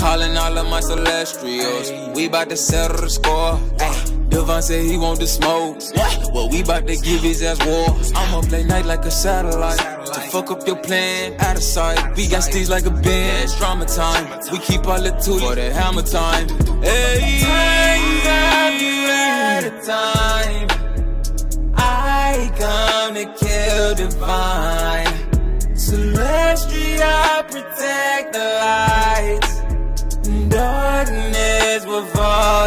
Calling all of my celestials. We bout to settle the score. Devon said he want the smoke. Well, we bout to give his ass war. I'ma play night like a satellite. To fuck up your plan, out of sight. We got stage like a band, drama time. We keep all the for the hammer time. Hey, time's up, you at a time. I come to kill divine. Celestial protect the lights.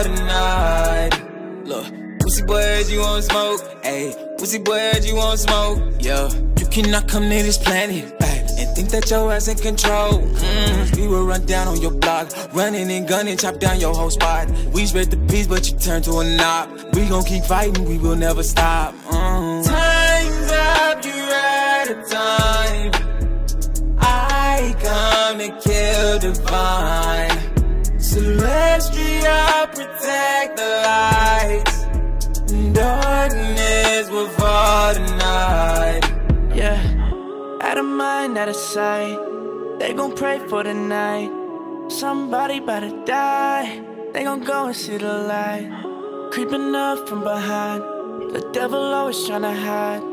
Tonight. Look, pussy boys, you want smoke? Ayy, pussy boys, you want smoke? Yeah, you cannot come near this planet. And think that your ass in control. Mm, we will run down on your block, running and gunning, chop down your whole spot. We spread the peace, but you turn to a knob. We gon' keep fighting, we will never stop. Mm. Time's up, you at a time. I come to kill divine. Celestial protect the lights. Darkness will fall tonight. Yeah, out of mind, out of sight. They gon' pray for the night. Somebody about to die. They gon' go and see the light. Creeping up from behind. The devil always tryna hide.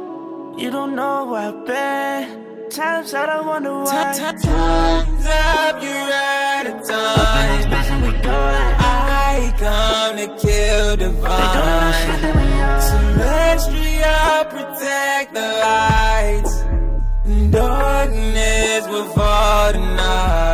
You don't know where I've been. Times out, I wonder why. Time's up, you're out of time. Kill divine. Celestial protect the lights. Darkness will fall tonight.